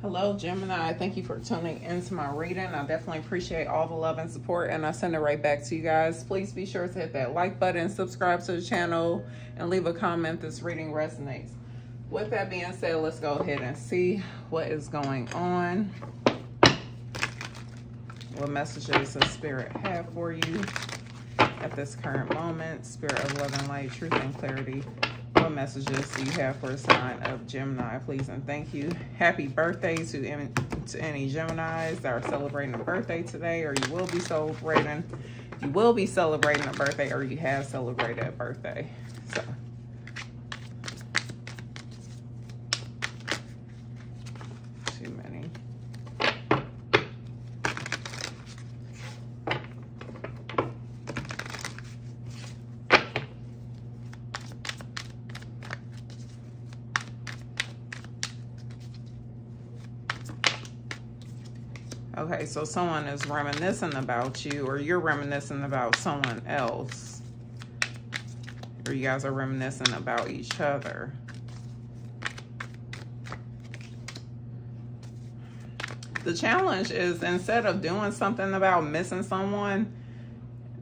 Hello, Gemini. Thank you for tuning into my reading. I definitely appreciate all the love and support, and I send it right back to you guys. Please be sure to hit that like button, subscribe to the channel, and leave a comment this reading resonates. With that being said, let's go ahead and see what is going on. What messages does Spirit have for you at this current moment? Spirit of love and light, truth and clarity what messages do you have for a sign of Gemini, please and thank you. Happy birthday to any, to any Geminis that are celebrating a birthday today or you will be celebrating. You will be celebrating a birthday or you have celebrated a birthday. So. Okay, so someone is reminiscing about you or you're reminiscing about someone else. Or you guys are reminiscing about each other. The challenge is instead of doing something about missing someone,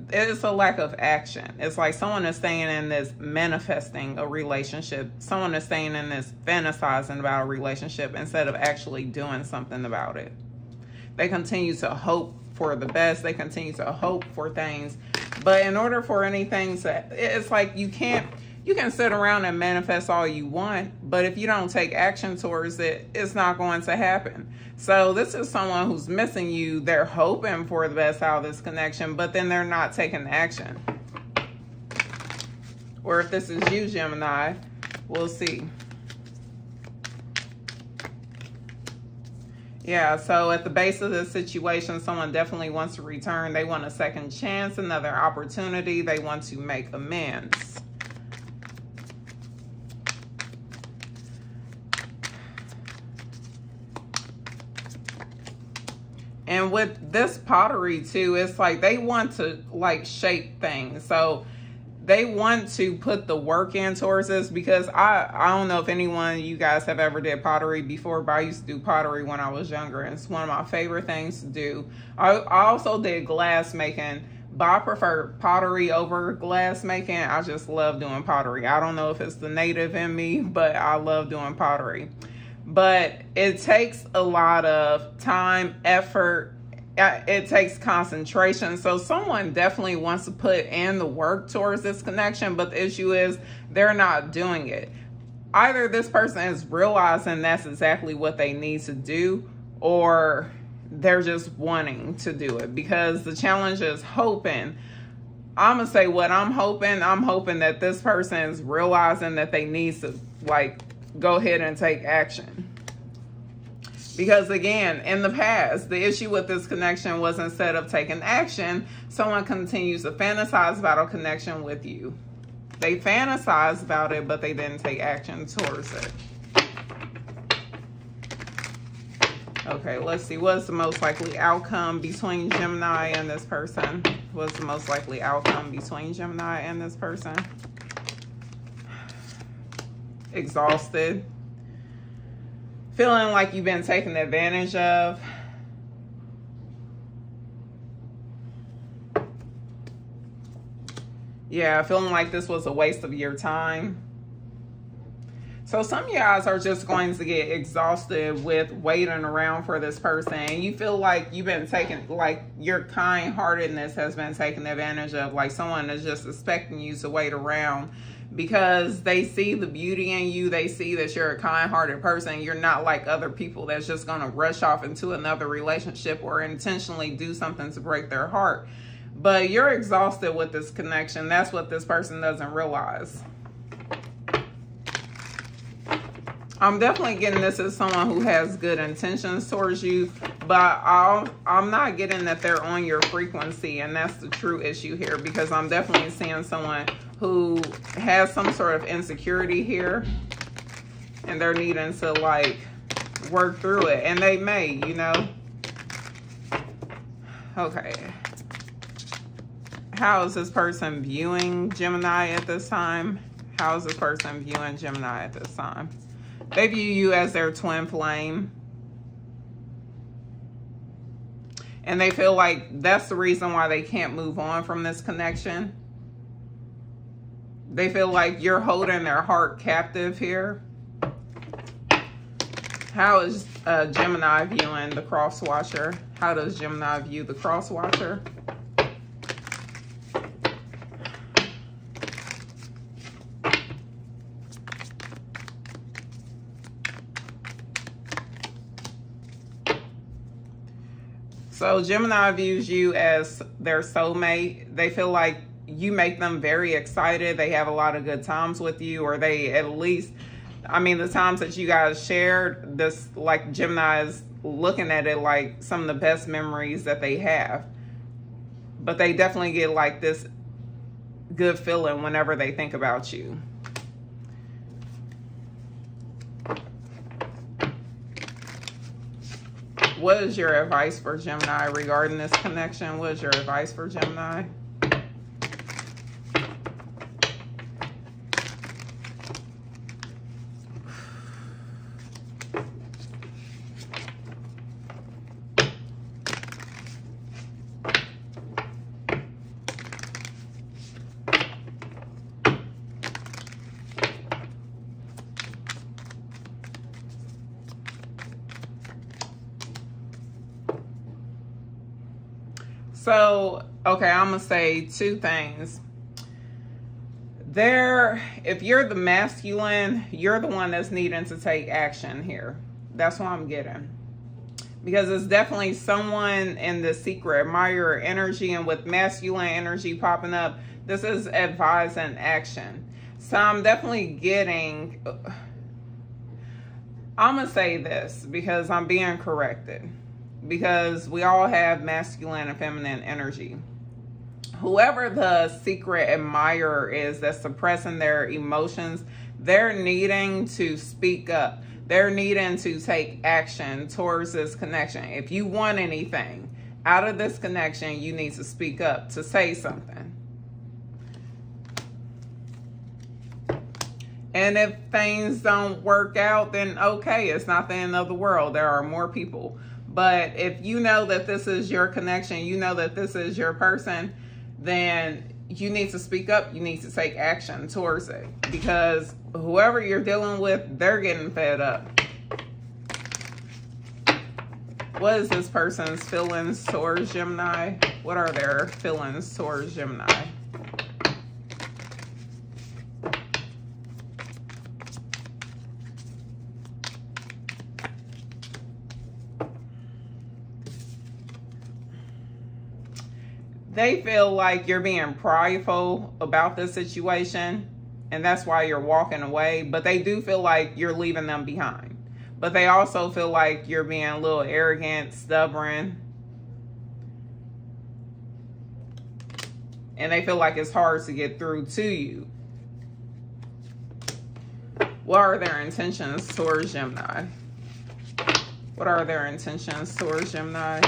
it's a lack of action. It's like someone is staying in this manifesting a relationship. Someone is staying in this fantasizing about a relationship instead of actually doing something about it. They continue to hope for the best. They continue to hope for things. But in order for anything to, it's like you can't, you can sit around and manifest all you want, but if you don't take action towards it, it's not going to happen. So this is someone who's missing you. They're hoping for the best out of this connection, but then they're not taking action. Or if this is you, Gemini, we'll see. Yeah, so at the base of this situation, someone definitely wants to return. They want a second chance, another opportunity. They want to make amends. And with this pottery too, it's like they want to like shape things. So they want to put the work in towards this because I, I don't know if anyone you guys have ever did pottery before, but I used to do pottery when I was younger. And it's one of my favorite things to do. I, I also did glass making, but I prefer pottery over glass making. I just love doing pottery. I don't know if it's the native in me, but I love doing pottery. But it takes a lot of time, effort, it takes concentration. So someone definitely wants to put in the work towards this connection, but the issue is they're not doing it. Either this person is realizing that's exactly what they need to do, or they're just wanting to do it because the challenge is hoping. I'm gonna say what I'm hoping. I'm hoping that this person is realizing that they need to like go ahead and take action. Because again, in the past, the issue with this connection was instead of taking action, someone continues to fantasize about a connection with you. They fantasize about it, but they didn't take action towards it. Okay, let's see. What's the most likely outcome between Gemini and this person? What's the most likely outcome between Gemini and this person? Exhausted feeling like you've been taken advantage of. Yeah, feeling like this was a waste of your time. So some of you guys are just going to get exhausted with waiting around for this person. You feel like you've been taken, like your kind-heartedness has been taken advantage of. Like someone is just expecting you to wait around because they see the beauty in you. They see that you're a kind-hearted person. You're not like other people that's just going to rush off into another relationship or intentionally do something to break their heart. But you're exhausted with this connection. That's what this person doesn't realize. I'm definitely getting this as someone who has good intentions towards you, but i am not getting that they're on your frequency, and that's the true issue here because I'm definitely seeing someone who has some sort of insecurity here and they're needing to like work through it. And they may you know? Okay. How is this person viewing gemini at this time? How is this person viewing gemini at this time? They view you as their twin flame. And they feel like that's the reason why they can't move on from this connection. They feel like you're holding their heart captive here. How is uh, Gemini viewing the cross watcher? How does Gemini view the cross watcher? So Gemini views you as their soulmate. They feel like you make them very excited. They have a lot of good times with you, or they at least, I mean, the times that you guys shared, this like Gemini is looking at it like some of the best memories that they have. But they definitely get like this good feeling whenever they think about you. What is your advice for Gemini regarding this connection? What is your advice for Gemini? So, okay, I'm going to say two things. There, if you're the masculine, you're the one that's needing to take action here. That's what I'm getting. Because it's definitely someone in the secret admirer energy and with masculine energy popping up, this is advising action. So I'm definitely getting, I'm going to say this because I'm being corrected because we all have masculine and feminine energy. Whoever the secret admirer is that's suppressing their emotions, they're needing to speak up. They're needing to take action towards this connection. If you want anything out of this connection, you need to speak up to say something. And if things don't work out, then okay, it's not the end of the world. There are more people but if you know that this is your connection, you know that this is your person, then you need to speak up. You need to take action towards it because whoever you're dealing with, they're getting fed up. What is this person's feelings towards Gemini? What are their feelings towards Gemini? They feel like you're being prideful about the situation and that's why you're walking away but they do feel like you're leaving them behind. But they also feel like you're being a little arrogant stubborn and they feel like it's hard to get through to you. What are their intentions towards gemini? What are their intentions towards gemini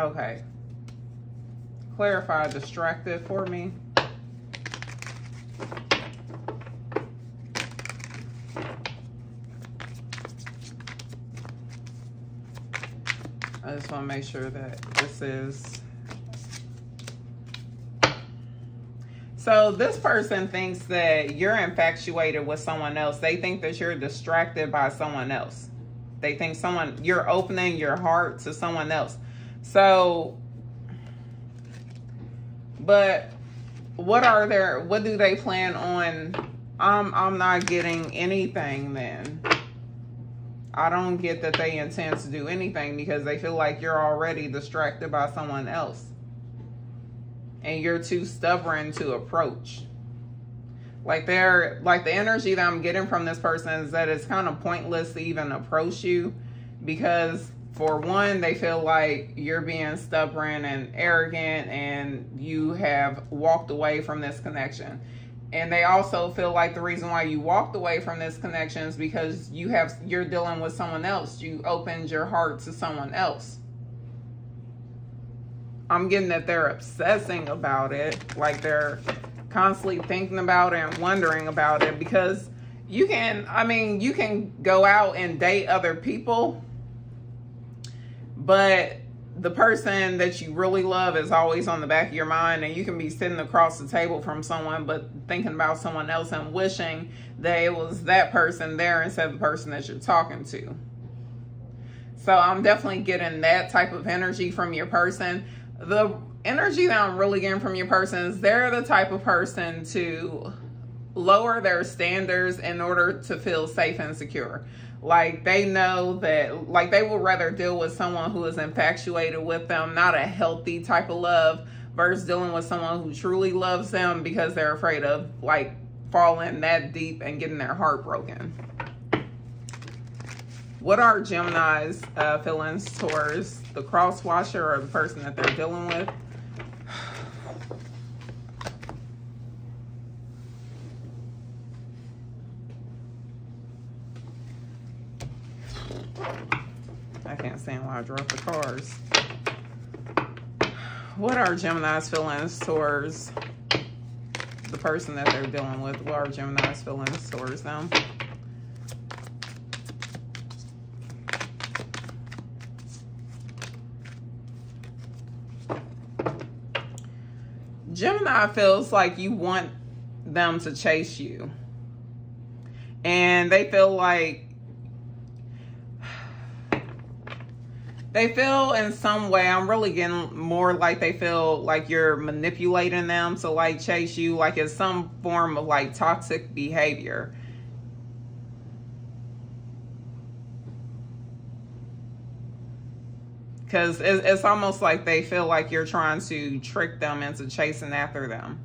Okay. Clarify distracted for me. I just want to make sure that this is... So this person thinks that you're infatuated with someone else. They think that you're distracted by someone else. They think someone, you're opening your heart to someone else. So, but what are their, what do they plan on? I'm, I'm not getting anything then. I don't get that they intend to do anything because they feel like you're already distracted by someone else. And you're too stubborn to approach. Like they're like the energy that I'm getting from this person is that it's kind of pointless to even approach you because for one, they feel like you're being stubborn and arrogant and you have walked away from this connection. And they also feel like the reason why you walked away from this connection is because you have you're dealing with someone else. You opened your heart to someone else. I'm getting that they're obsessing about it, like they're constantly thinking about it and wondering about it because you can I mean, you can go out and date other people but the person that you really love is always on the back of your mind and you can be sitting across the table from someone but thinking about someone else and wishing that it was that person there instead of the person that you're talking to. So i'm definitely getting that type of energy from your person. The energy that i'm really getting from your person is they're the type of person to lower their standards in order to feel safe and secure like they know that, like they would rather deal with someone who is infatuated with them, not a healthy type of love, versus dealing with someone who truly loves them because they're afraid of like falling that deep and getting their heart broken. What are Gemini's uh, feelings towards the cross washer or the person that they're dealing with? I drove the cars. What are Gemini's feelings towards the person that they're dealing with? What are Gemini's feelings towards them? Gemini feels like you want them to chase you. And they feel like they feel in some way i'm really getting more like they feel like you're manipulating them to like chase you like it's some form of like toxic behavior. Because it's, it's almost like they feel like you're trying to trick them into chasing after them.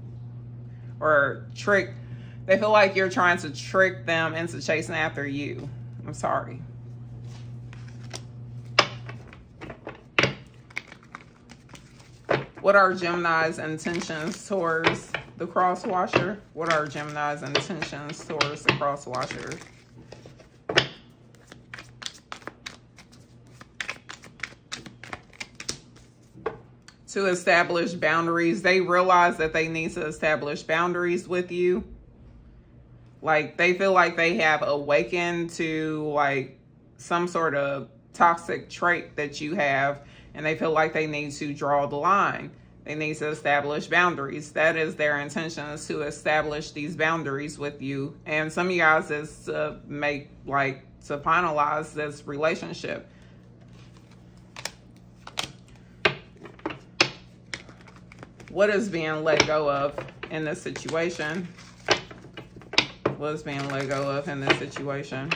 Or trick they feel like you're trying to trick them into chasing after you. I'm sorry What are Gemini's intentions towards the cross washer? What are Gemini's intentions towards the cross washer? To establish boundaries. They realize that they need to establish boundaries with you. Like they feel like they have awakened to like some sort of toxic trait that you have and they feel like they need to draw the line. They need to establish boundaries. That is their intention is to establish these boundaries with you. And some of you guys is to make like to finalize this relationship. What is being let go of in this situation? What is being let go of in this situation?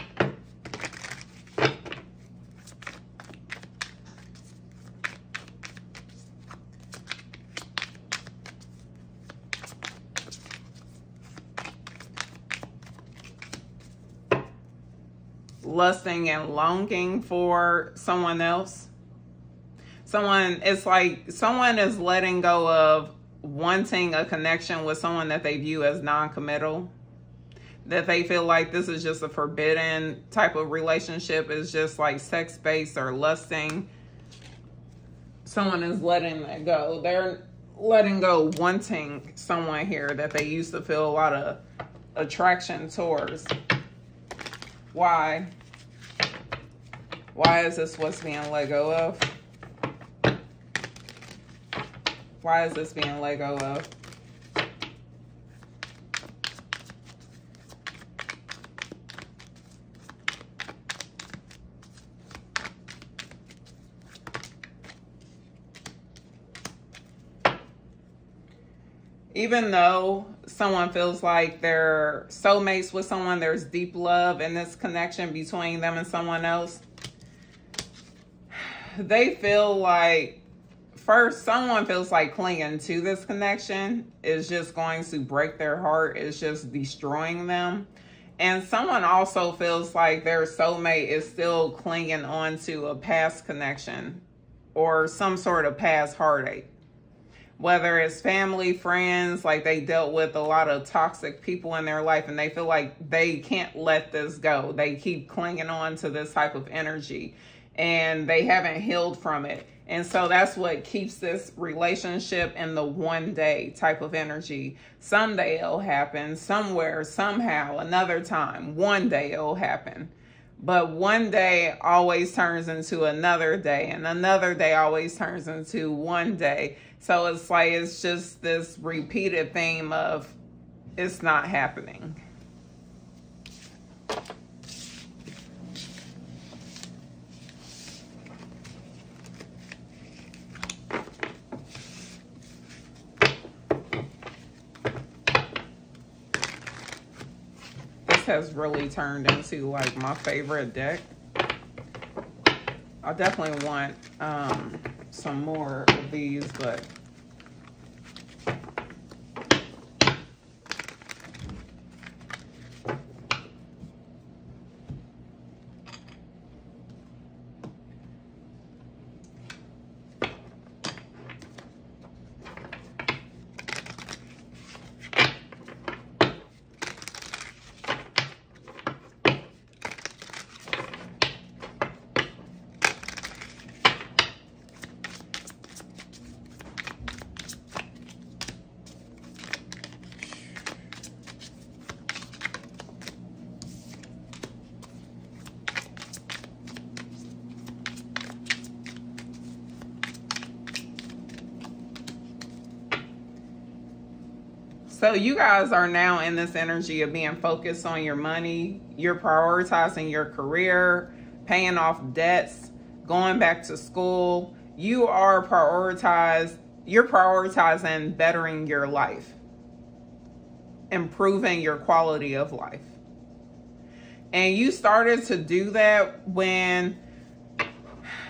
Lusting and longing for someone else. Someone, it's like someone is letting go of wanting a connection with someone that they view as non-committal. That they feel like this is just a forbidden type of relationship. It's just like sex-based or lusting. Someone is letting that go. They're letting go wanting someone here that they used to feel a lot of attraction towards. Why? Why is this what's being let go of? Why is this being let go of? even though someone feels like they're soulmates with someone, there's deep love in this connection between them and someone else, they feel like first someone feels like clinging to this connection is just going to break their heart it's just destroying them And someone also feels like their soulmate is still clinging on to a past connection or some sort of past heartache. Whether it's family, friends, like they dealt with a lot of toxic people in their life and they feel like they can't let this go. They keep clinging on to this type of energy and they haven't healed from it. And so that's what keeps this relationship in the one day type of energy. Someday it'll happen, somewhere, somehow, another time. One day it'll happen. But one day always turns into another day, and another day always turns into one day. So it's like it's just this repeated theme of it's not happening. Has really turned into like my favorite deck. I definitely want um, some more of these, but So you guys are now in this energy of being focused on your money. You're prioritizing your career, paying off debts, going back to school. You are prioritized, you're prioritizing bettering your life, improving your quality of life. And you started to do that when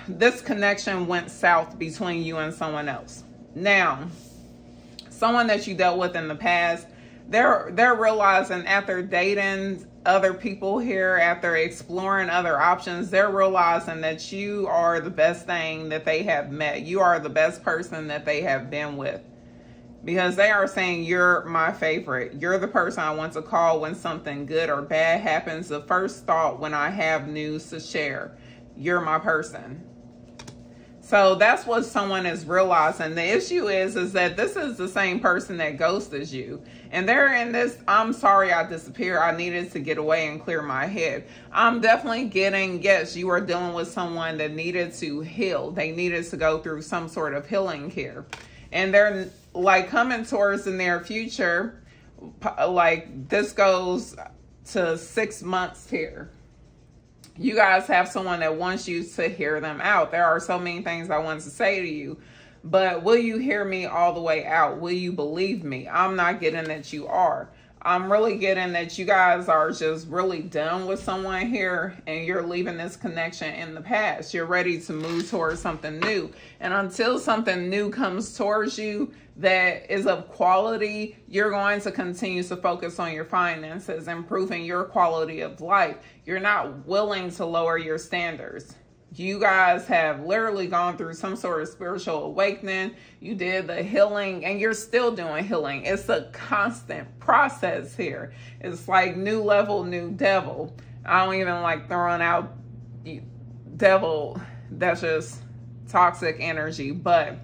this connection went south between you and someone else. Now, someone that you dealt with in the past, they're they're realizing after dating other people here, after exploring other options, they're realizing that you are the best thing that they have met. You are the best person that they have been with. Because they are saying you're my favorite. You're the person I want to call when something good or bad happens. The first thought when I have news to share. You're my person. So that's what someone is realizing. The issue is, is that this is the same person that ghosted you. And they're in this, I'm sorry I disappeared. I needed to get away and clear my head. I'm definitely getting, yes, you are dealing with someone that needed to heal. They needed to go through some sort of healing here. And they're like coming towards the near future, like this goes to six months here you guys have someone that wants you to hear them out. There are so many things I want to say to you, but will you hear me all the way out? Will you believe me? I'm not getting that you are. I'm really getting that you guys are just really done with someone here and you're leaving this connection in the past. You're ready to move towards something new. And until something new comes towards you that is of quality, you're going to continue to focus on your finances, improving your quality of life. You're not willing to lower your standards you guys have literally gone through some sort of spiritual awakening. You did the healing and you're still doing healing. It's a constant process here. It's like new level, new devil. I don't even like throwing out devil that's just toxic energy, but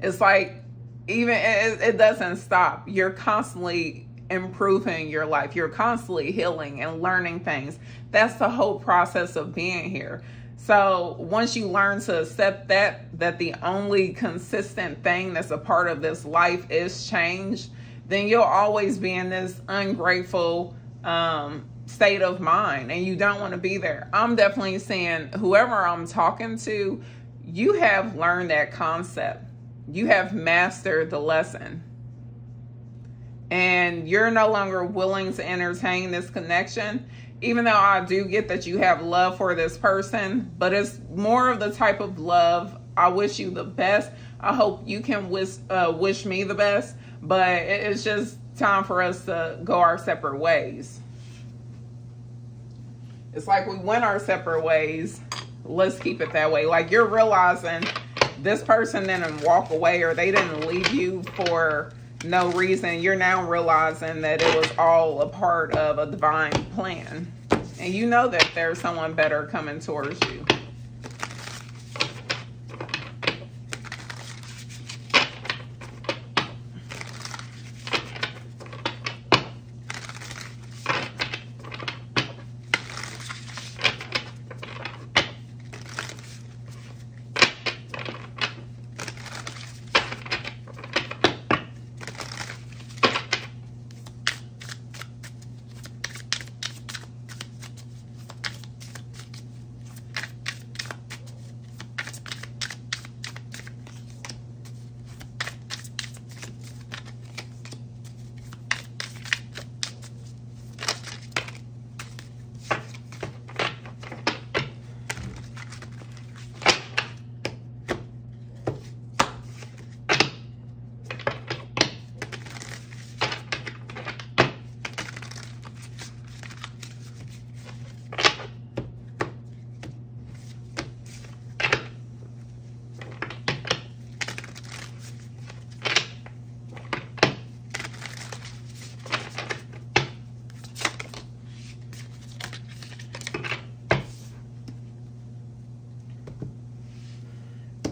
it's like even it, it doesn't stop. You're constantly improving your life. You're constantly healing and learning things. That's the whole process of being here. So once you learn to accept that, that the only consistent thing that's a part of this life is change, then you'll always be in this ungrateful um, state of mind and you don't want to be there. I'm definitely saying whoever I'm talking to, you have learned that concept. You have mastered the lesson. And you're no longer willing to entertain this connection even though I do get that you have love for this person, but it's more of the type of love. I wish you the best. I hope you can wish uh, wish me the best, but it's just time for us to go our separate ways. It's like we went our separate ways. Let's keep it that way. Like you're realizing this person didn't walk away or they didn't leave you for no reason. You're now realizing that it was all a part of a divine plan. And you know that there's someone better coming towards you.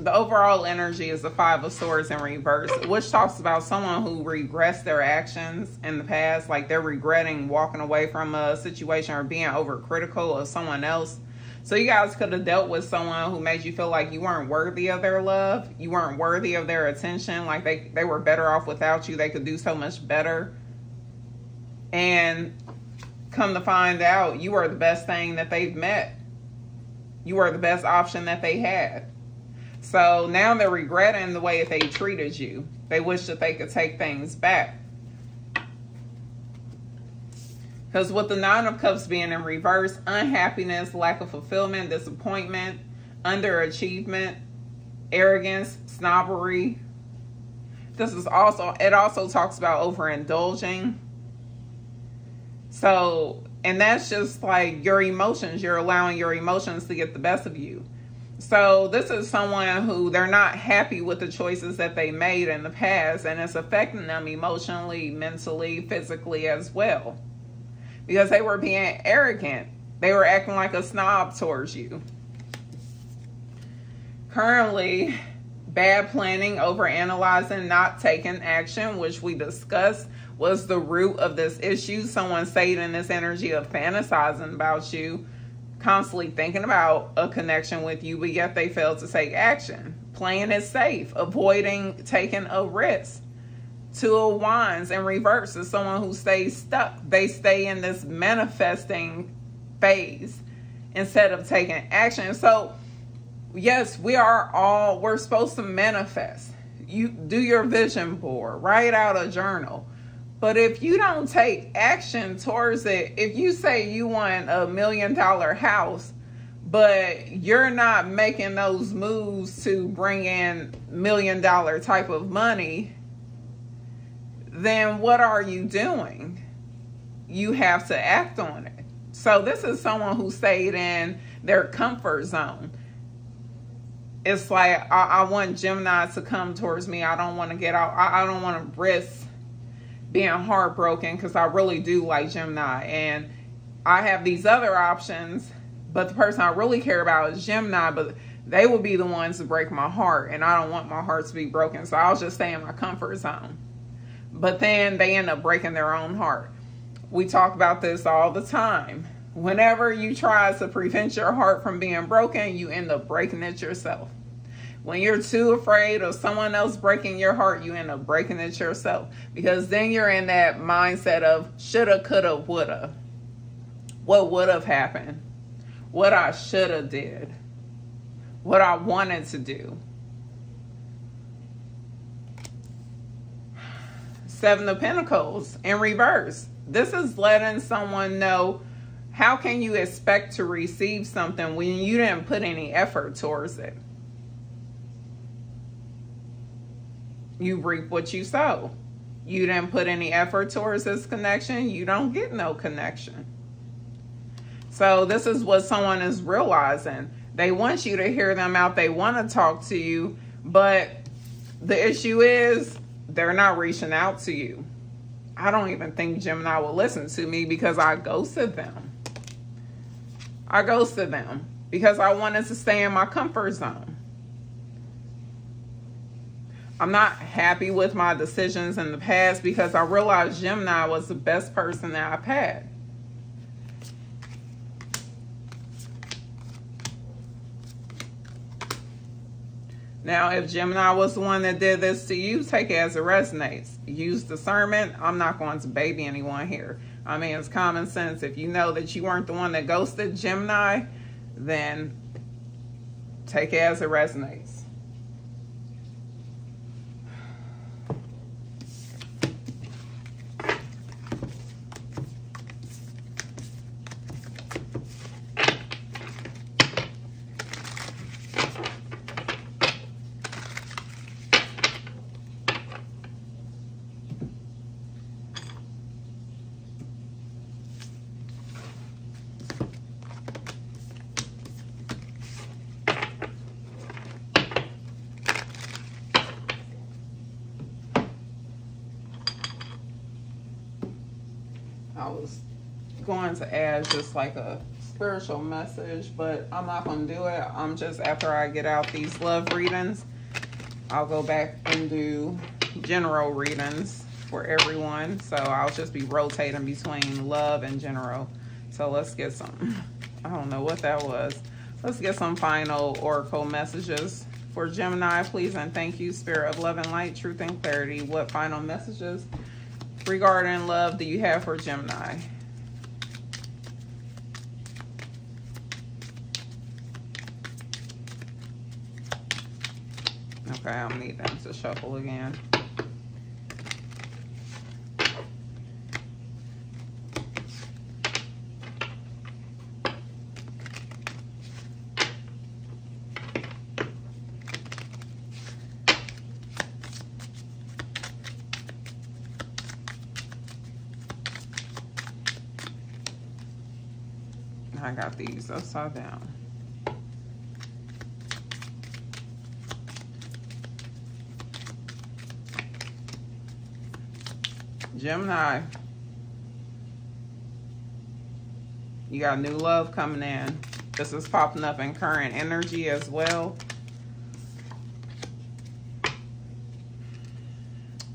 the overall energy is the five of swords in reverse which talks about someone who regrets their actions in the past. Like they're regretting walking away from a situation or being overcritical of someone else. So you guys could have dealt with someone who made you feel like you weren't worthy of their love. You weren't worthy of their attention. Like they they were better off without you. They could do so much better. And come to find out you are the best thing that they've met. You are the best option that they had so now they're regretting the way that they treated you. They wish that they could take things back. Because with the Nine of Cups being in reverse, unhappiness, lack of fulfillment, disappointment, underachievement, arrogance, snobbery. This is also, it also talks about overindulging. So, and that's just like your emotions. You're allowing your emotions to get the best of you. So this is someone who they're not happy with the choices that they made in the past and it's affecting them emotionally, mentally, physically as well. Because they were being arrogant. They were acting like a snob towards you. Currently, bad planning, over analyzing, not taking action, which we discussed was the root of this issue. Someone stayed in this energy of fantasizing about you constantly thinking about a connection with you, but yet they fail to take action. Playing it safe, avoiding taking a risk. Two of Wands in reverse is someone who stays stuck. They stay in this manifesting phase instead of taking action. So, yes, we are all, we're supposed to manifest. You do your vision board, write out a journal but if you don't take action towards it, if you say you want a million dollar house, but you're not making those moves to bring in million dollar type of money, then what are you doing? You have to act on it. So this is someone who stayed in their comfort zone. It's like, I, I want Gemini to come towards me. I don't want to get out. I, I don't want to risk being heartbroken because I really do like Gemini. And I have these other options, but the person I really care about is Gemini, but they will be the ones to break my heart. And I don't want my heart to be broken. So I'll just stay in my comfort zone. But then they end up breaking their own heart. We talk about this all the time. Whenever you try to prevent your heart from being broken, you end up breaking it yourself. When you're too afraid of someone else breaking your heart, you end up breaking it yourself. Because then you're in that mindset of shoulda, coulda, woulda. What would have happened? What I shoulda did. What I wanted to do. Seven of Pentacles in reverse. This is letting someone know how can you expect to receive something when you didn't put any effort towards it. You reap what you sow. You didn't put any effort towards this connection, you don't get no connection. So this is what someone is realizing. They want you to hear them out. They want to talk to you, but the issue is they're not reaching out to you. I don't even think Gemini will listen to me because I ghosted them. I ghosted them because I wanted to stay in my comfort zone. I'm not happy with my decisions in the past because I realized Gemini was the best person that I've had. Now, if Gemini was the one that did this to you, take it as it resonates. Use discernment. I'm not going to baby anyone here. I mean, it's common sense. If you know that you weren't the one that ghosted Gemini, then take it as it resonates. I was going to add just like a spiritual message, but I'm not going to do it. I'm just, after I get out these love readings, I'll go back and do general readings for everyone. So I'll just be rotating between love and general. So let's get some, I don't know what that was. Let's get some final oracle messages for Gemini, please. And thank you, Spirit of Love and Light, Truth and Clarity. What final messages regarding love do you have for Gemini? Okay, I'll need them to shuffle again. I got these upside down. Gemini. You got new love coming in. This is popping up in current energy as well.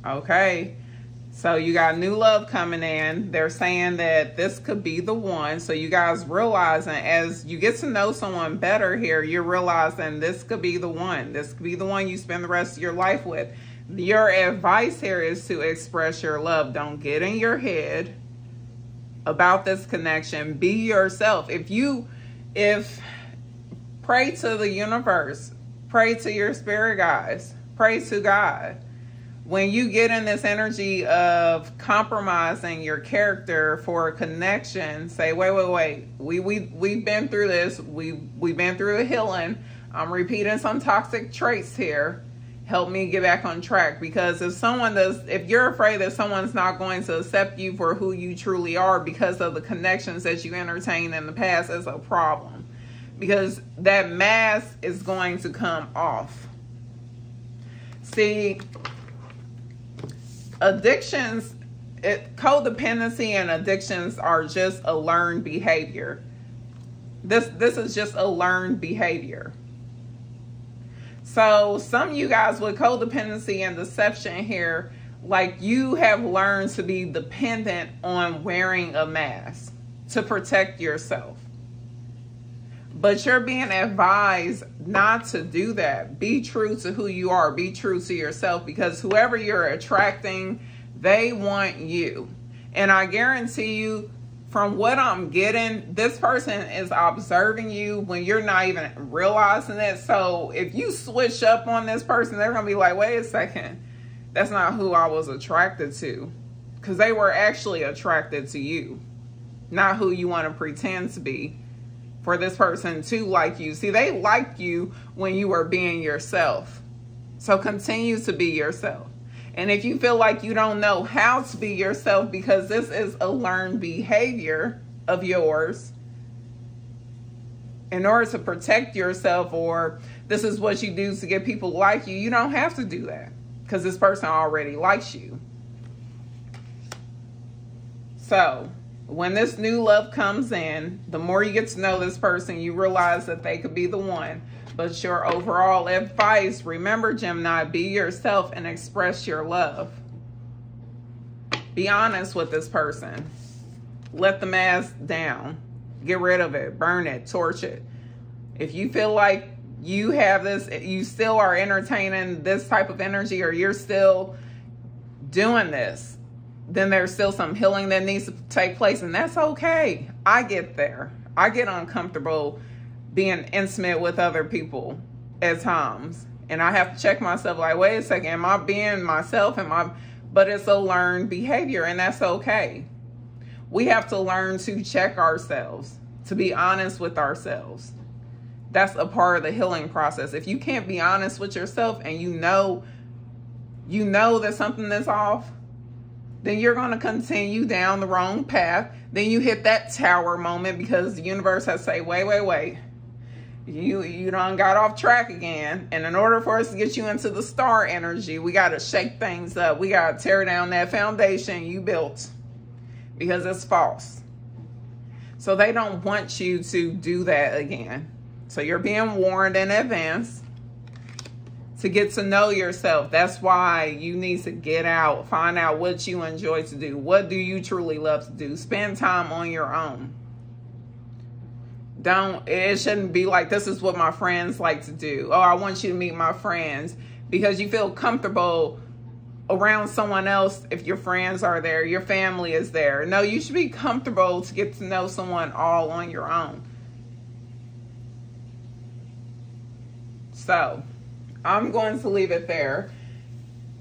Okay. So you got new love coming in. They're saying that this could be the one. So you guys realizing as you get to know someone better here, you're realizing this could be the one. This could be the one you spend the rest of your life with. Your advice here is to express your love. Don't get in your head about this connection. Be yourself. If you, if, pray to the universe, pray to your spirit guides, pray to God when you get in this energy of compromising your character for a connection, say, wait, wait, wait. We we we've been through this. We we've been through a healing. I'm repeating some toxic traits here. Help me get back on track because if someone does, if you're afraid that someone's not going to accept you for who you truly are because of the connections that you entertained in the past, is a problem because that mask is going to come off. See, addictions, it, codependency and addictions are just a learned behavior. This this is just a learned behavior. So some you guys with codependency and deception here, like you have learned to be dependent on wearing a mask to protect yourself. But you're being advised not to do that. Be true to who you are. Be true to yourself because whoever you're attracting, they want you. And I guarantee you, from what I'm getting, this person is observing you when you're not even realizing it. So if you switch up on this person, they're going to be like, wait a second, that's not who I was attracted to. Because they were actually attracted to you, not who you want to pretend to be for this person to like you. See, they liked you when you were being yourself. So continue to be yourself. And if you feel like you don't know how to be yourself because this is a learned behavior of yours, in order to protect yourself or this is what you do to get people like you, you don't have to do that because this person already likes you. So, when this new love comes in, the more you get to know this person, you realize that they could be the one. But your overall advice, remember, Gemini, be yourself and express your love. Be honest with this person. Let the mask down. Get rid of it. Burn it. Torch it. If you feel like you have this, you still are entertaining this type of energy or you're still doing this, then there's still some healing that needs to take place. And that's okay. I get there. I get uncomfortable being intimate with other people at times. And I have to check myself like, wait a second, am I being myself? Am I but it's a learned behavior and that's okay. We have to learn to check ourselves, to be honest with ourselves. That's a part of the healing process. If you can't be honest with yourself and you know you know that something is off, then you're going to continue down the wrong path. Then you hit that tower moment because the universe has to say, wait, wait, wait you you done got off track again. And in order for us to get you into the star energy, we got to shake things up. We got to tear down that foundation you built because it's false. So they don't want you to do that again. So you're being warned in advance to get to know yourself. That's why you need to get out, find out what you enjoy to do. What do you truly love to do? Spend time on your own don't it shouldn't be like this is what my friends like to do oh i want you to meet my friends because you feel comfortable around someone else if your friends are there your family is there no you should be comfortable to get to know someone all on your own so i'm going to leave it there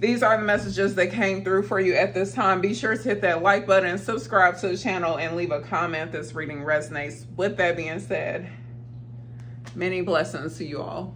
these are the messages that came through for you at this time. Be sure to hit that like button, subscribe to the channel, and leave a comment this reading resonates. With that being said, many blessings to you all.